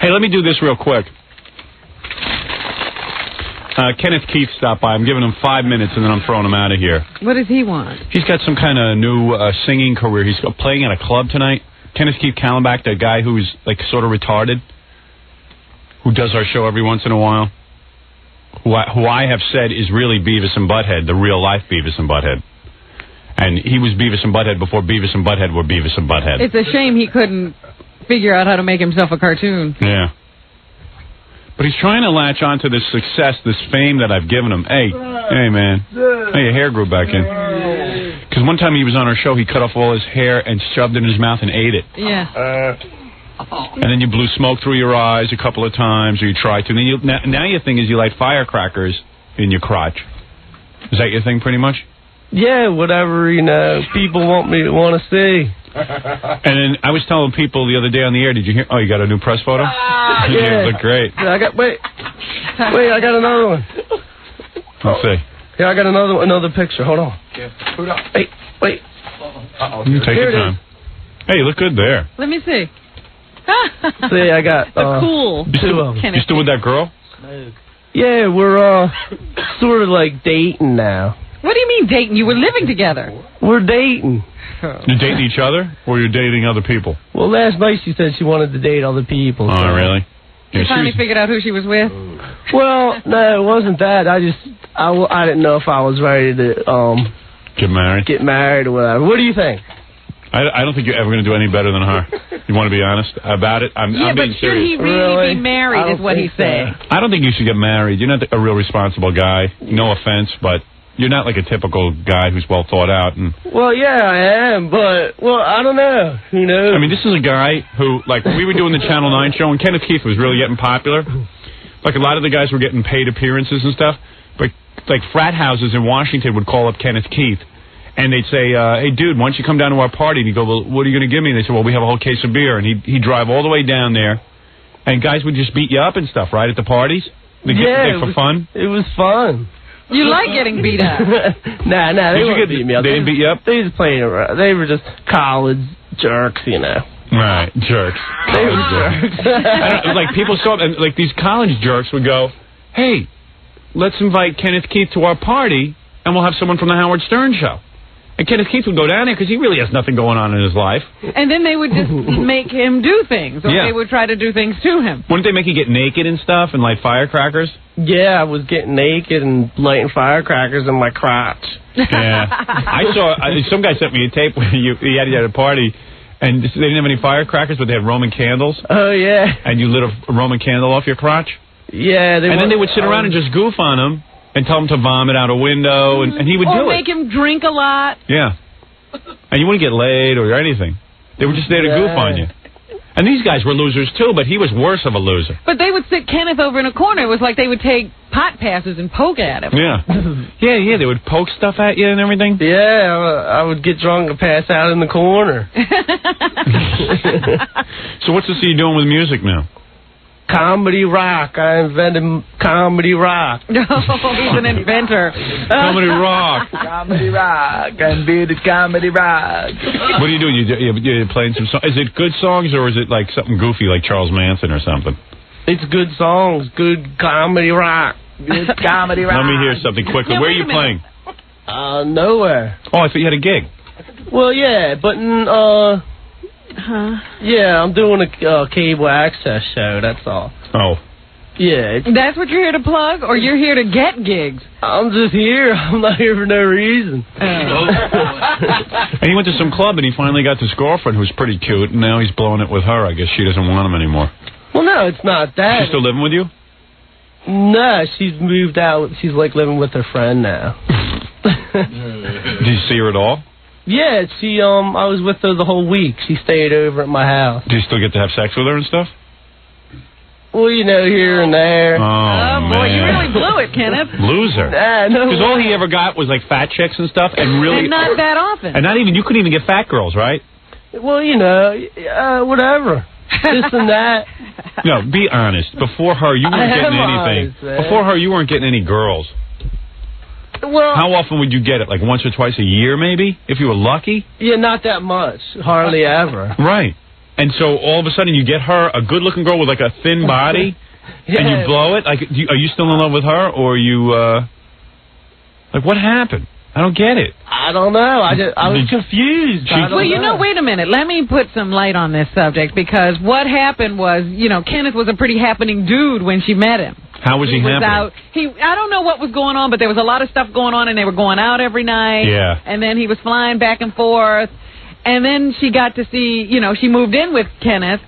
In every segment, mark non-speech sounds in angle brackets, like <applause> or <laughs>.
Hey, let me do this real quick. Uh, Kenneth Keith stopped by. I'm giving him five minutes and then I'm throwing him out of here. What does he want? He's got some kind of new uh, singing career. He's playing at a club tonight. Kenneth Keith Kallenbach, the guy who's like sort of retarded, who does our show every once in a while, who I, who I have said is really Beavis and Butthead, the real life Beavis and Butthead. And he was Beavis and Butthead before Beavis and Butthead were Beavis and Butthead. It's a shame he couldn't figure out how to make himself a cartoon. Yeah. But he's trying to latch onto this success, this fame that I've given him. Hey, hey, man. Hey, your hair grew back in. Because one time he was on our show, he cut off all his hair and shoved it in his mouth and ate it. Yeah. And then you blew smoke through your eyes a couple of times, or you tried to. And then you, now, now your thing is you light firecrackers in your crotch. Is that your thing, pretty much? Yeah, whatever, you know, people want me to want to see. <laughs> And then I was telling people the other day on the air, did you hear? Oh, you got a new press photo? Ah, <laughs> You yeah. look great. Yeah, I got, wait. Wait, I got another one. Let's see. Yeah, I got another another picture. Hold on. Yeah. Wait, wait. You take Here your it time. Hey, you look good there. Let me see. <laughs> See, I got the uh, cool. You still, of 'em. you still with that girl? Yeah, we're uh sort of like dating now. What do you mean dating? You were living together. We're dating. <laughs> You're dating each other, or you're dating other people? Well, last night she said she wanted to date other people. Oh, so- really? You Yeah, finally was- figured out who she was with. Well, no, it wasn't that. I just I, w- I didn't know if I was ready to um get married. get married or whatever. What do you think? I, I don't think you're ever going to do any better than her. You want to be honest about it? I'm, Yeah, I'm but being should serious. he really, Really? be married? Is what he's think so. saying. I don't think you should get married. You're not a real responsible guy. No offense, but you're not like a typical guy who's well thought out. And Well, yeah, I am, but well, I don't know. Who knows? I mean, this is a guy who, like, we were doing the Channel Nine show, and Kenneth Keith was really getting popular. Like a lot of the guys were getting paid appearances and stuff. But like frat houses in Washington would call up Kenneth Keith. And they'd say, uh, "Hey, dude, why don't you come down to our party?" And he'd go, "Well, what are you going to give me?" And they said, "Well, we have a whole case of beer." And he'd he'd drive all the way down there, and guys would just beat you up and stuff, right, at the parties. They get, yeah, they- it for fun. It was fun. You like getting beat up. <laughs> nah, nah, they Did you wouldn't get- beat me up. they didn't beat you up? They just playing around. They were just college jerks, you know. Right, jerks. They were jerks. <laughs> I don't, uh, like people saw and like these college jerks would go, "Hey, let's invite Kenneth Keith to our party, and we'll have someone from the Howard Stern show." And Kenneth Keith would go down there because he really has nothing going on in his life. And then they would just <laughs> make him do things, or Yeah. they would try to do things to him. Wouldn't they make you get naked and stuff and light firecrackers? yeah, I was getting naked and lighting firecrackers in my crotch. Yeah, I saw I, some guy sent me a tape where you he had you at a party, and they didn't have any firecrackers, but they had Roman candles, Oh yeah, and you lit a Roman candle off your crotch. yeah. They and then they would sit around and just goof on him and tell him to vomit out a window, and, and he would or do make it. him drink a lot. Yeah. And you wouldn't get laid or anything. They were just there to goof on you. And these guys were losers too, but he was worse of a loser. But they would sit Kenneth over in a corner. It was like they would take pot passes and poke at him. Yeah. <laughs> yeah, yeah, they would poke stuff at you and everything. Yeah, I, I would get drunk and pass out in the corner. <laughs> <laughs> So what's this you're doing with music now? Comedy rock. I invented comedy rock. No, <laughs> he's an inventor. <laughs> Comedy rock. comedy rock. And be the comedy rock. What are you doing? You, you, you're playing some songs. Is it good songs or is it like something goofy like Charles Manson or something? It's good songs. Good comedy rock. Good comedy rock. Let me hear something quickly. Yeah, Where are you playing? Uh, nowhere. Oh, I thought you had a gig. Well, yeah, but mm, uh, Huh? yeah, I'm doing a uh, cable access show. That's all. Oh. Yeah, it's, That's what you're here to plug, or you're here to get gigs? I'm just here. <laughs> I'm not here for no reason. And <laughs> he went to some club and he finally got this girlfriend who's pretty cute, and now he's blowing it with her. I guess she doesn't want him anymore. Well, no, it's not that. She's still living with you? No, she's moved out. She's like living with her friend now. <laughs> Do you see her at all? Yeah, she um, I was with her the whole week. She stayed over at my house. Do you still get to have sex with her and stuff? Well, you know, here and there. Oh, Oh, boy, man. you really blew it, Kenneth. Loser. <laughs> Nah, no. Because all he ever got was like fat chicks and stuff, and really, And not that often. and not even you couldn't even get fat girls, right? Well, you know, uh, whatever. this and that. No, be honest. Before her, you weren't getting anything. honest. Before her, you weren't getting any girls. Well, How often would you get it? Like once or twice a year, maybe, if you were lucky. yeah, not that much. Hardly ever. Right. And so all of a sudden you get her a good-looking girl with like a thin body, <laughs> and you blow it. Like, do you, are you still in love with her, or are you? uh Like, what happened? I don't get it. I don't know. I just I was confused. She- I Well, you know, wait a minute. Let me put some light on this subject because what happened was, you know, Kenneth was a pretty happening dude when she met him. How was he, was out. He, I don't know what was going on, but there was a lot of stuff going on, and they were going out every night. Yeah. And then he was flying back and forth, and then she got to see, you know, she moved in with Kenneth,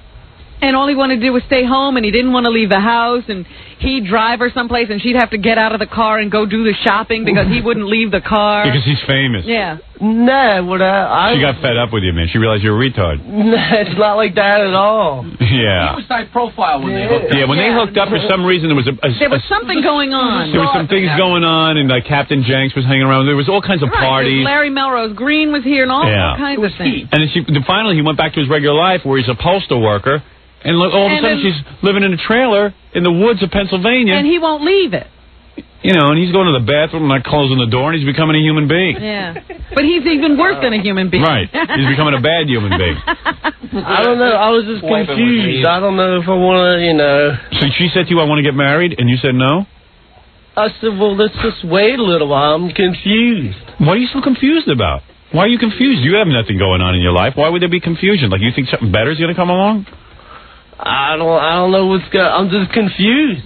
and all he wanted to do was stay home, and he didn't want to leave the house, and he'd drive her someplace, and she'd have to get out of the car and go do the shopping because he wouldn't leave the car. Because he's famous. yeah. No, what I, I She got fed up with you, man. She realized you're a retard. <laughs> No, it's not like that at all. Yeah. He was high profile when they hooked up. Yeah, when they hooked up for some reason, there was a, a, There was a- something going on. there was some things going on, and like Captain Janks was hanging around. There was all kinds of Right, parties. Larry Melrose Green was here and all, Yeah. all kinds of things. heat. And then she, then finally, he went back to his regular life where he's a postal worker. And all of a sudden, then- she's living in a trailer in the woods of Pennsylvania. And he won't leave it. you know, and he's going to the bathroom, and not closing the door, and he's becoming a human being. Yeah. But he's even worse than a human being. Right. He's becoming a bad human being. I don't know. I was just Wipe it with confused. I don't know if I want to, you know. So she said to you, I want to get married, and you said no? I said, well, let's just wait a little while. I'm confused. What are you so confused about? Why are you confused? You have nothing going on in your life. Why would there be confusion? Like, you think something better is going to come along? I don't. I don't know what's going. I'm just confused.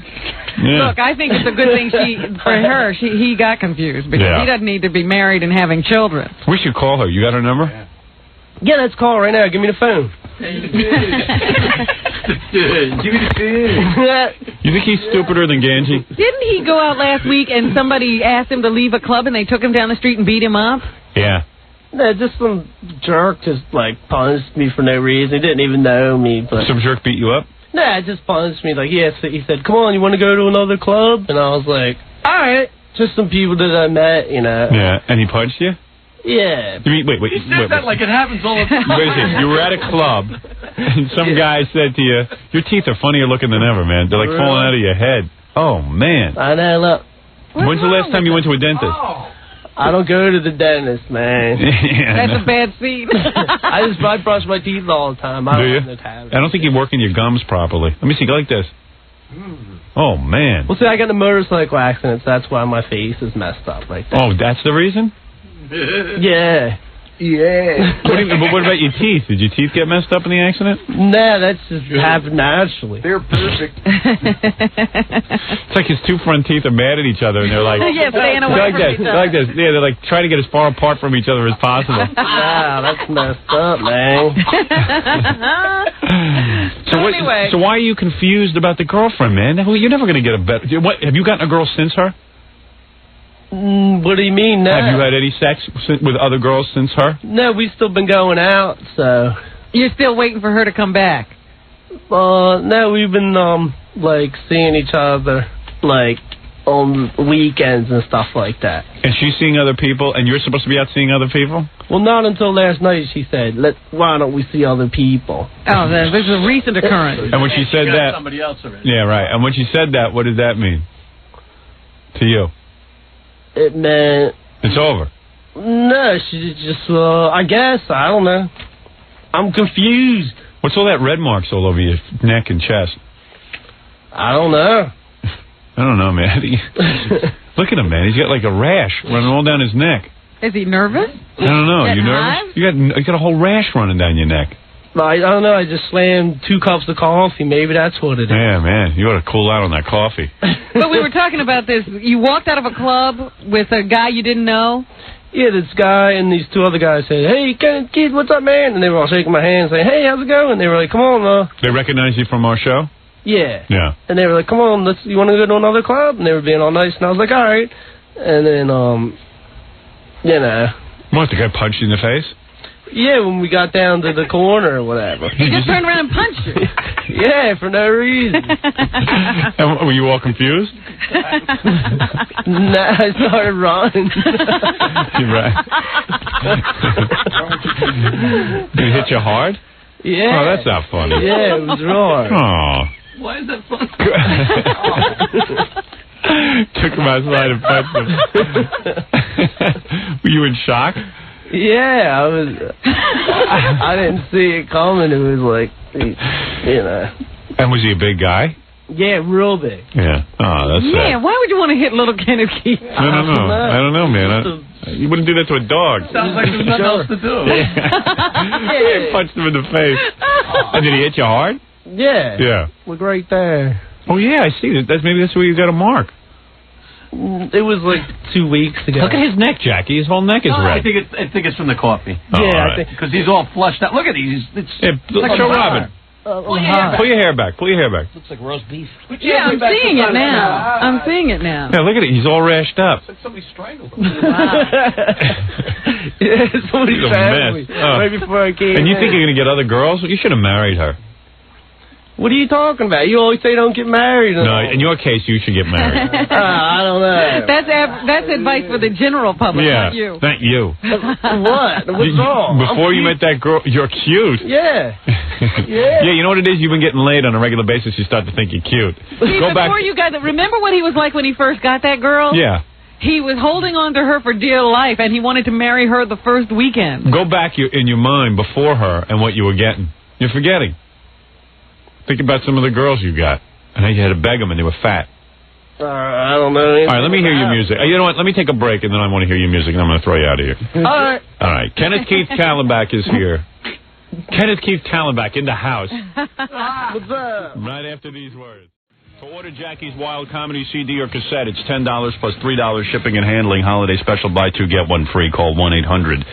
Yeah. Look, I think it's a good thing she, for her, she, he got confused because Yeah. he doesn't need to be married and having children. we should call her. You got her number? Yeah, let's call her right now. Give me the phone. Give me the food. You think he's stupider than Ganji? Didn't he go out last week and somebody asked him to leave a club and they took him down the street and beat him up? Yeah. No, just some jerk just like punched me for no reason. He didn't even know me, but Some jerk beat you up? nah, just punched me. Like, yeah, so he said, "Come on, you want to go to another club?" And I was like, "All right." Just some people that I met, you know. Yeah. And he punched you? Yeah. You mean, wait, wait, He said wait. that like it happens all the time. Wait a second. You were at a club, and some guy said to you, "Your teeth are funnier looking than ever, man. They're like Really? falling out of your head." Oh man. I know. Look, What's When's the last time you went to a dentist? Oh. I don't go to the dentist, man. <laughs> Yeah, That's no. a bad scene. <laughs> I just I brush my teeth all the time. I Do don't you? have no tabs. I don't think you're working your gums properly. Let me see. Go like this. Hmm. Oh man. Well, see, I got a motorcycle accident, so that's why my face is messed up like that. Oh, that's the reason. Yeah. Yeah. What, do you, but what about your teeth? Did your teeth get messed up in the accident? nah, that's just happened naturally. They're perfect. <laughs> It's like his two front teeth are mad at each other, and they're like, <laughs> yeah, staying away like from this, each other. like this. Yeah, they're like trying to get as far apart from each other as possible. <laughs> Wow, that's messed up, man. Oh. So what? Anyway. So why are you confused about the girlfriend, man? You're never going to get a better. What? Have you gotten a girl since her? Mm, what do you mean now? Have you had any sex with other girls since her? No, we've still been going out, so. You're still waiting for her to come back. Uh, no, we've been um like seeing each other like on weekends and stuff like that. And she's seeing other people, and you're supposed to be out seeing other people. Well, not until last night. She said, "Let why don't we see other people?" Oh, the- this is a recent occurrence. And when she said got that, somebody else already. yeah, right. And when she said that, what did that mean to you? It meant It's over. no. She just uh, I guess I don't know. I'm confused. What's all that red marks all over your neck and chest? I don't know. <laughs> I don't know, man. <laughs> Look at him, man. He's got like a rash running all down his neck. Is he nervous? I don't know. Getting You nervous? hives? You got you got a whole rash running down your neck. I, I don't know. I just slammed two cups of coffee. Maybe that's what it is. Yeah, man. You ought to cool out on that coffee. <laughs> But we were talking about this. You walked out of a club with a guy you didn't know. Yeah, this guy and these two other guys said, "Hey, Kenneth Kid, what's up, man?" And they were all shaking my hand, saying, "Hey, how's it going?" And they were like, "Come on, uh, They recognize you from our show. yeah." Yeah. And they were like, "Come on, let's. You want to go to another club?" And they were being all nice, and I was like, "All right." And then, um, you know, What? The guy punched you in the face? Yeah, when we got down to the corner or whatever, He just turned around and punched you. <laughs> yeah, for no reason. <laughs> And were you all confused? <laughs> no, I started running. You're right. Did it hit you hard? yeah. Oh, that's not funny. Yeah, it was wrong. Oh. Why is that funny? Took him outside and punched him. Were you in shock? Yeah, I was. I, I didn't see it coming. It was like, you know. And was he a big guy? Yeah, real big. Yeah. Oh, that's Man, sad. why would you want to hit little Kenneth Keith? I don't know. <laughs> I don't know, man. I, you wouldn't do that to a dog. Sounds like there's nothing else to do. <laughs> Yeah. <laughs> Punched him in the face. And did he hit you hard? Yeah. Yeah. Look right there. Oh yeah, I see. That's maybe that's where you got a mark. It was like two weeks ago. Look at his neck, Jackie. His whole neck is No, I red. think it's I think it's from the coffee Oh, yeah, all I right. because he's all flushed out. Look at these. It's Yeah, like show a bar. Robin. Uh, Pull your hair Pull your hair back. Pull your hair back. Looks like roast beef. Yeah, I'm seeing it now. I'm seeing it now. Yeah, look at it. He's all rashed up. It's like somebody strangled him. <laughs> <laughs> <laughs> yeah, somebody He's a mess. me Oh. right before I came. And you in. think you're gonna get other girls? You should have married her. What are you talking about? You always say don't get married. No, in your case, you should get married. Uh, <laughs> I don't know. That's that's advice for the general public, yeah. not you. Thank you. what? What's You- wrong? Before I'm you met that girl, you're cute. Yeah. <laughs> yeah. Yeah, you know what it is? You've been getting laid on a regular basis. You start to think you're cute. See, Go back. before you got remember what he was like when he first got that girl? Yeah. He was holding on to her for dear life, and he wanted to marry her the first weekend. Go back in your mind before her and what you were getting. You're forgetting. Think about some of the girls you got. And then you had to beg them and they were fat. Uh, I don't know. All right, let me hear your music. Uh, You know what? Let me take a break and then I want to hear your music and I'm going to throw you out of here. <laughs> All right. All right. Kenneth Keith Kallenbach is here. <laughs> Kenneth Keith Kallenbach in the house. <laughs> What's up? Right after these words. To order Jackie's Wild Comedy CD or cassette, it's $10 plus $3 shipping and handling. Holiday special buy two, get one free. Call 1 800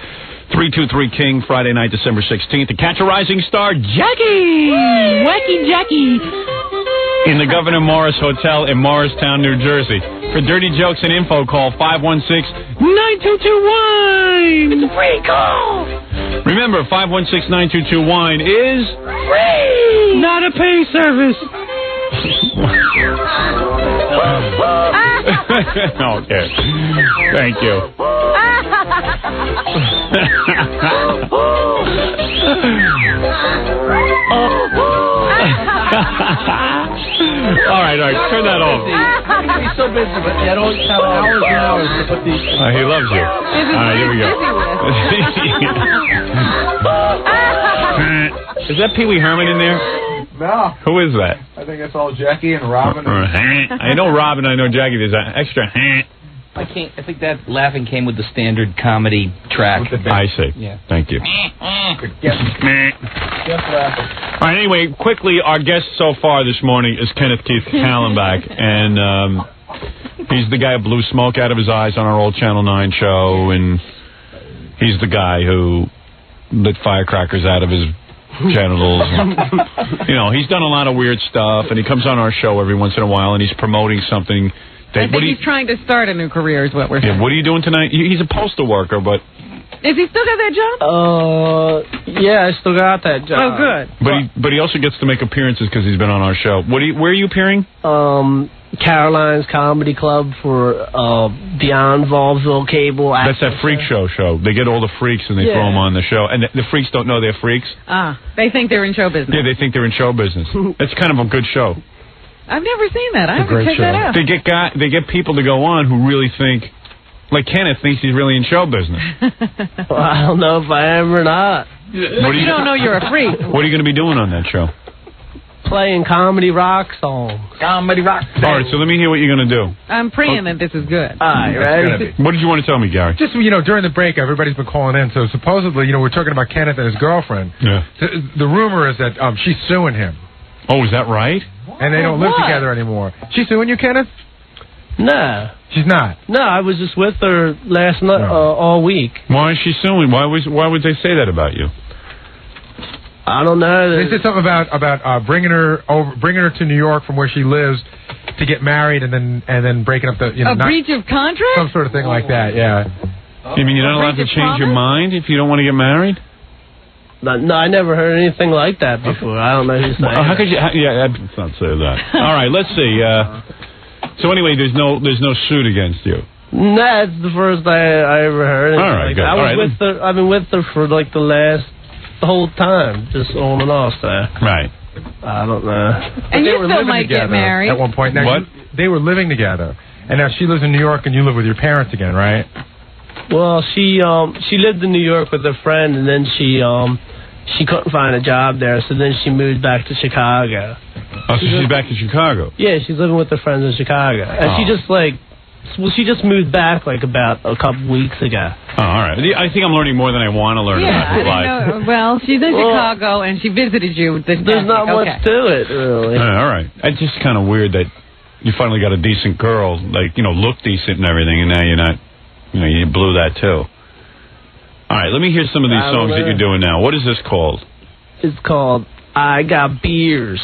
323 King, Friday night, December 16th. To catch a rising star, Jackie! Wacky Jackie! In the Governor Morris Hotel in Morristown, New Jersey. For dirty jokes and info, call 516 922 Wine! It's a free call! Remember, 516 922 Wine is free! Not a pay service! <laughs> <laughs> okay. Thank you. All right, all right. Turn that off. He's so busy, but I don't have hours and hours to put these. Uh, he loves you. All right, here we go. <laughs> is that Pee Wee Herman in there? No, Who is that? I think it's all Jackie and Robin. <laughs> I know Robin. I know Jackie. There's an extra. <laughs> I can't. I think that laughing came with the standard comedy track. I see. Yeah. Thank you. Yes, just laughing. All right, anyway, quickly, our guest so far this morning is Kenneth Keith Kallenbach, <laughs> and um, he's the guy who blew smoke out of his eyes on our old Channel 9 show, and he's the guy who lit firecrackers out of his genitals. And, <laughs> you know, he's done a lot of weird stuff, and he comes on our show every once in a while, and he's promoting something. I think what, you, he's trying to start a new career, is what we're saying. yeah, what are you doing tonight? He's a postal worker, but Is he still got that job? Uh, yeah, I still got that job. oh, good. but he but he also gets to make appearances because he's been on our show. What are you, where are you appearing? Um, Caroline's Comedy Club for uh Beyond Vaudeville Cable. That's that freak show show. They get all the freaks and they Yeah. throw them on the show, and the, the freaks don't know they're freaks. Ah, they think they're in show business. Yeah, they think they're in show business. <laughs> It's kind of a good show. I've never seen that. I have to great check that out. They get guy, they get people to go on who really think, like Kenneth thinks he's really in show business. <laughs> Well, I don't know if I am or not. What are you don't know you're a freak. <laughs> What are you going to be doing on that show? Playing comedy rock songs. Comedy rock. All right, so let me hear what you're going to do. I'm praying that this is good. All right, ready? What did you want to tell me, Gary? Just you know, during the break, everybody's been calling in. So supposedly, you know, we're talking about Kenneth and his girlfriend. Yeah. So, the rumor is that um, she's suing him, Oh, is that right? and they don't live What? together anymore. She's suing you, Kenneth? No, She's not. no, I was just with her last night, uh, all week. Why is she suing? Why was why would they say that about you? I don't know. They said something about about uh, bringing her over, bringing her to New York from where she lives to get married, and then and then breaking up the you know a not- breach of contract? some sort of thing like that. Yeah. You mean you're not allowed to Breach of change your mind if you don't want to get married? No, no, I never heard anything like that before. I don't know who's saying. Well, how could you? How, yeah, let's not say that. All right, let's see. Uh, so anyway, there's no there's no suit against you. That's the first I, I ever heard. All right, like good. that. I was right, with her. I've been with her for like the last, the whole time, just on and off. So Right. I don't know. and you still might get married. at one point. Now, What? you- they were living together, and now she lives in New York, and you live with your parents again, right? Well, she um she lived in New York with a friend, and then she um she couldn't find a job there, so then she moved back to Chicago. Oh, so she's back in Chicago. Yeah, she's living with her friends in Chicago, and she Oh. just like well, she just moved back like about a couple weeks ago. Oh, all right. I think I'm learning more than I want to learn Yeah, about didn't life. know. Well, she's in Well- Chicago and she visited you this There's not week. much to it, really. Uh, all right. It's just kind of weird that you finally got a decent girl, like you know, look decent and everything, and now you're not. You know, you blew that too. All right. Let me hear some of these songs that you're doing now. What is this called? It's called I Got Beers.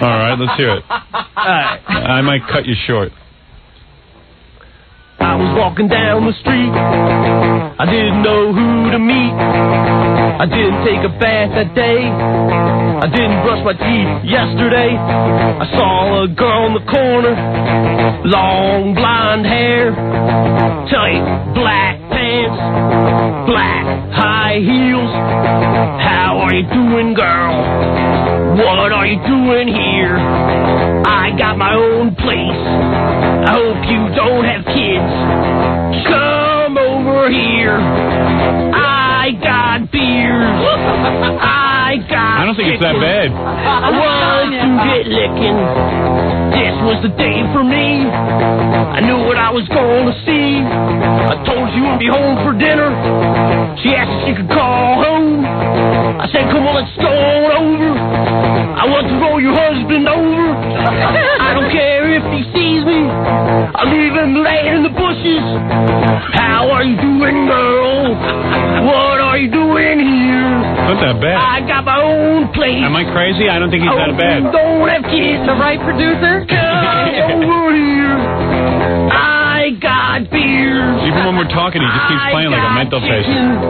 All right. Let's hear it. <laughs> I might cut you short. I was walking down the street. I didn't know who to meet. I didn't take a bath that day. I didn't brush my teeth yesterday. I saw a girl in the corner. Long blonde hair. Tight black pants. Black high heels. How are you doing, girl? What are you doing here? I got my own place. I hope you don't have kids. Come over here. Don't think it's that bad. I to get licking. This was the day for me. I knew what I was going to see. I told you I'd be home for dinner. She asked if she could call home. I said, come on, let's go on over. I want to roll your husband over. I don't care if he sees me. I'll leave him laying in the bushes. How are you doing, girl? What are you doing here? Not that bad. I got my own place. Am I crazy? I don't think he's oh, that bad. Don't have kids. The right producer? <laughs> Come. I got beers. Even when we're talking, he just keeps playing like a mental patient.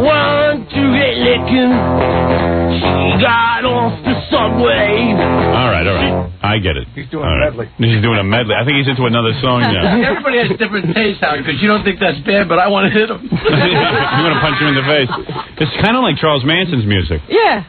Want to get licking. She got off the subway. All right, all right. I get it. He's doing All a right. medley. He's doing a medley. I think he's into another song now. <laughs> Everybody has different tastes, Howard, because you don't think that's bad, but I want to hit him. <laughs> you want to punch him in the face. It's kind of like Charles Manson's music. Yeah.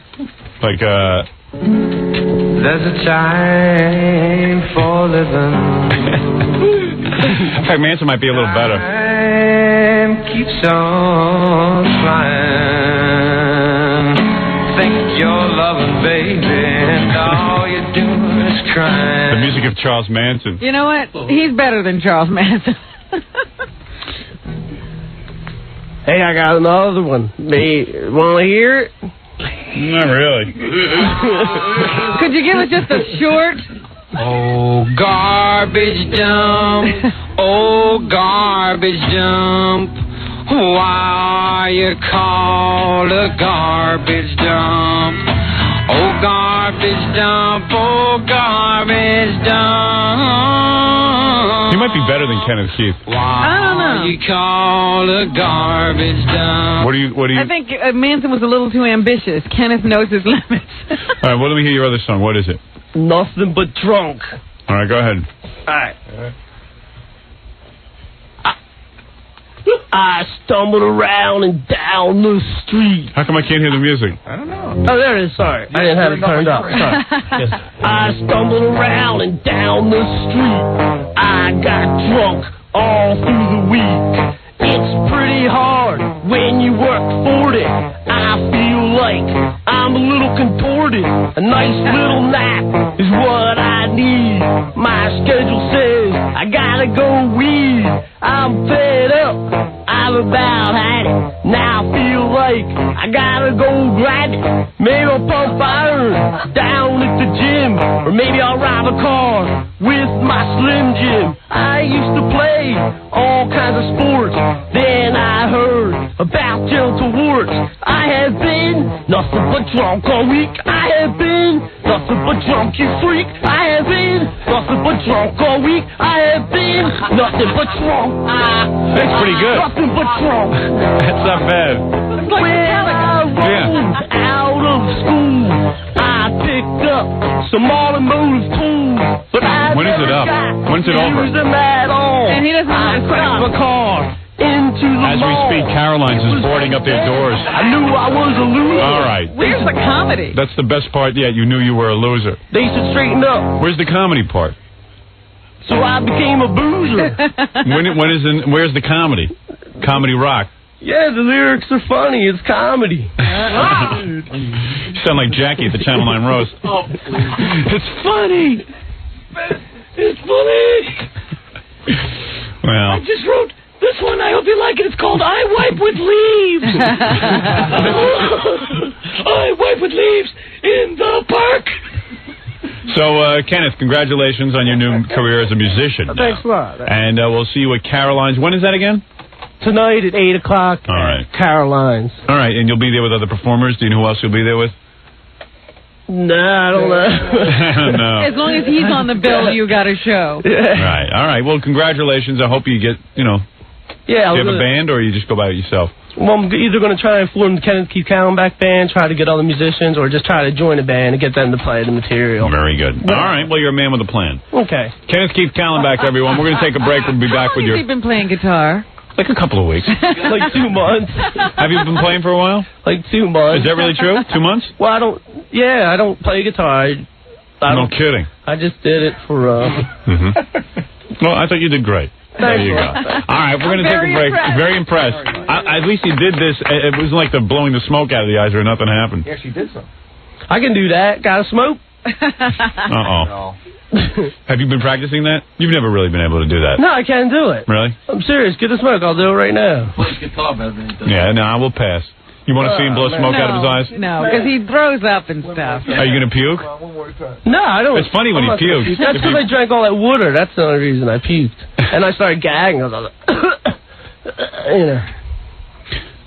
Like, uh, There's a time for living. <laughs> in fact, Manson might be a little better. Time keeps on flying. Think you're loving, baby, and all you're doing is The music of Charles Manson. You know what? He's better than Charles Manson. <laughs> Hey, I got another one. Me, want to hear it? Not really. <laughs> Could you give us just a short? Oh, garbage dump. Oh, garbage dump. Why you called a garbage dump? Oh, garbage dump. Oh, garbage dump. He might be better than Kenneth Keith. Why I don't know. you call a garbage dump? What do you? What do you? I think uh, Manson was a little too ambitious. Kenneth knows his <laughs> limits. All right. Well, let me hear your other song. What is it? Nothing but drunk. All right. Go ahead. Alright. I stumbled around and down the street. How come I can't hear the music? I don't know. Oh, there it is. Sorry. I didn't have it turned up. Sorry. <laughs> Yes. I stumbled around and down the street. I got drunk all through the week. It's pretty hard when you work 40. I feel like I'm a little contorted. A nice little nap is what I need. My schedule says I gotta go weed. I'm fed up. I've about had it. Now I feel like I gotta go grab it. Maybe I'll pump iron down at the gym. Or maybe I'll rob a car with my Slim Jim. I used to play all kinds of sports. Then I heard about genital warts. I have been nothing but drunk all week. I have been nothing but drunk, you freak. I have been nothing but drunk all week. I have nothing but drunk. Ah. That's pretty good. Nothing but drunk. That's not bad. When I rolled out of school, I picked up some automotive tools. But I When is it up? When's it over? use them at all. And he doesn't I want to my car into the As we speak, Caroline's is boarding up their doors. I knew I was a loser. All right. Where's the comedy? That's the best part yet. You knew you were a loser. They should straighten up. Where's the comedy part? So I became a boozer. <laughs> When when is the, where's the comedy? Comedy rock. Yeah, the lyrics are funny. It's comedy. You <laughs> sound like Jackie at the Channel 9 roast. <laughs> Oh, it's funny. It's funny. Well, I just wrote this one. I hope you like it. It's called I Wipe with Leaves. I wipe with leaves in the park. So uh, Kenneth, congratulations on your new <laughs> career as a musician. now. Thanks a lot. And uh, we'll see you at Caroline's. When is that again? Tonight at 8 o'clock. All right. Caroline's. All right, and you'll be there with other performers. Do you know who else you'll be there with? Nah, I don't know. <laughs> no. As long as he's on the bill, you got a show. Right. All right. Well, congratulations. I hope you get, you know, Yeah, do you have a band or you just go by yourself? Well, I'm either going to try and form the Kenneth Keith Kallenbach band, try to get other musicians, or just try to join a band and get them to play the material. Very good. All right. Well, you're a man with a plan. Okay. Kenneth Keith Kallenbach, everyone. We're going to take a break. We'll be back with Has your he been playing guitar? like a couple of weeks. <laughs> like two months. Have you been playing for a while? Like two months. Is that really true? Two months? Well, I don't. Yeah, I don't play guitar. I, I No don't. kidding. I just did it for. uh hmm <laughs> Well, I thought you did great. There you go. All right, we're going to take a break. impressed. Very impressed. I, at least he did this. It it wasn't like the blowing the smoke out of the eyes or nothing happened. He actually did so. I can do that. Got to smoke. <laughs> Uh-oh. Have you been practicing that? You've never really been able to do that. No, I can't do it. Really? I'm serious. Get the smoke. I'll do it right now. Plays guitar better than he. Yeah, no, I will pass. You want to see him blow uh, smoke out of his eyes? No, because he throws up and stuff. Are you going to puke? One more time. No, I don't. It's funny when I'm he pukes. puke. That's because you- I drank all that water. That's the only reason I puked. And I started gagging. I was like, <coughs> you know.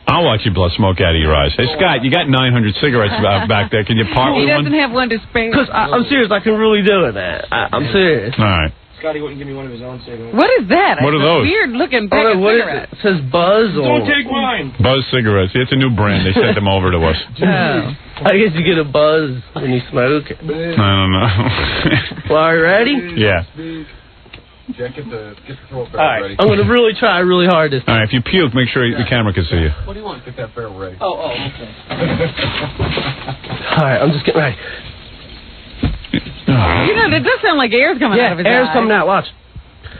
I'll watch you blow smoke out of your eyes. Hey, Scott, you got 900 cigarettes <laughs> back there. Can you part with one? He doesn't have one to spare. Because I'm serious. I can really do it, man. I, I'm serious. All right. Scotty wouldn't give me one of his own cigarettes. What is that? What are It's a those? Weird looking I pack don't of know, what is cigarettes. it? It says Buzz on it. mine. Buzz cigarettes. It's a new brand. They sent them over to us. <laughs> Oh. I guess you get a buzz when you smoke. I don't know. <laughs> Well, are you ready? yeah. Jack, get the get the throat All right. ready. I'm going to really try really hard this All right. If you puke, make sure the camera can see you. What do you want? Get that barrel ready. Oh, oh, okay. <laughs> All right, I'm just getting ready. You know, it does sound like air's coming out of his air's eyes. coming out. Watch.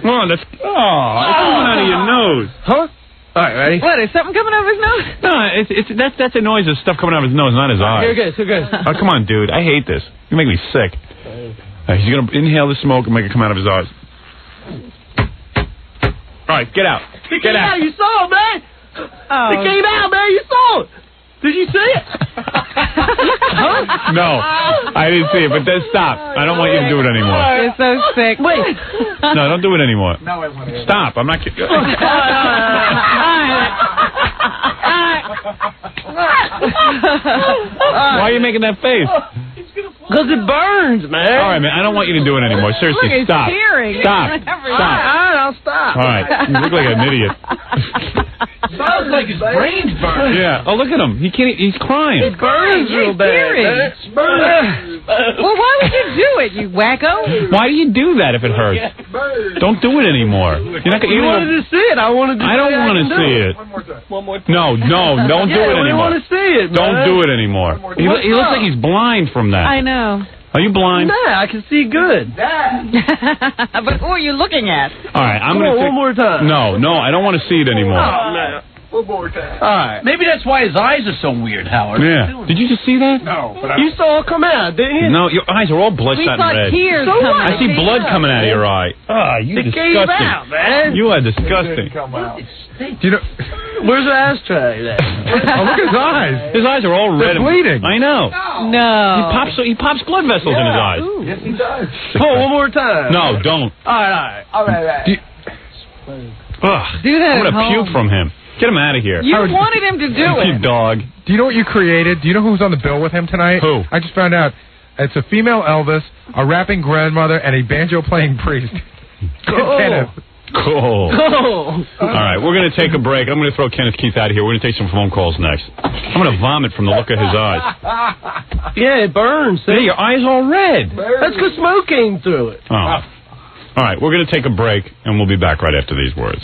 Oh, that's oh, it's coming out of your nose. Huh? All right, ready? What, is something coming out of his nose? No, it's it's that's that's a noise of stuff coming out of his nose, not his eyes. Here it goes. Here it goes. Oh, come on, dude. I hate this. You make me sick. Uh, he's gonna inhale the smoke and make it come out of his eyes. All right, get out. Get Yeah, out. you saw it, man. Oh. It came out, man. You saw it. Did you see it? huh? <laughs> No, I didn't see it, but then stop. I don't want you to do it anymore. You're so sick. Wait. No, don't do it anymore. Now I want to. Stop. I'm not kidding. <laughs> Why are you making that face? Because it burns, man. All right, man. I don't want you to do it anymore. Seriously, Look, he's stop. tearing. Stop. Stop. All right, stop. All right. You look like an idiot. <laughs> Sounds like his brain's burning. Yeah. Oh, look at him. He can't. He's crying. It burns He's real bad. tearing. man. It. Well, why would you do it, you wacko? Why do you do that if it hurts? Don't do it anymore. You're not gonna. You You wanted to see it. I wanted to I don't want to see it. One more time. One more time. No, no, don't do yeah, it we anymore. want to see it, man. Don't do it anymore. He, he looks like he's blind from that. I know. Are you blind? Nah, I can see good. <laughs> but who are you looking at? All right, I'm gonna on, take- one more time. No, no, I don't want to see it anymore. Oh, man. One more time. All right. Maybe that's why his eyes are so weird, Howard. Yeah. Did you just see that? No, but I. You saw it come out, didn't you? No, your eyes are all bloodshot saw and red. tears So coming. what? I see blood came coming out, out of your eye. Ah, you It came disgusting. out, man. You are Didn't disgusting. come out. Do you know? Where's the ashtray there? <laughs> Oh, look at his eyes. His eyes are all They're red. bleeding. I know. No. He pops. He pops blood vessels in his eyes. Yes, he does. Oh, one more time. No, don't. All right, all right. All right, all right. Ugh. Do that I'm gonna home. puke from him. Get him out of here. You wanted him to do it. You it. dog. Do you know what you created? Do you know who's on the bill with him tonight? Who? I just found out. It's a female Elvis, a rapping grandmother, and a banjo playing priest. Cool. <laughs> Kenneth. Cool. Oh. All right, we're going to take a break. I'm going to throw Kenneth Keith out of here. We're going to take some phone calls next. I'm going to vomit from the look of his eyes. <laughs> Yeah, it burns. See, See? your eyes all red. That's because smoke came through it. Oh. All right, we're going to take a break, and we'll be back right after these words.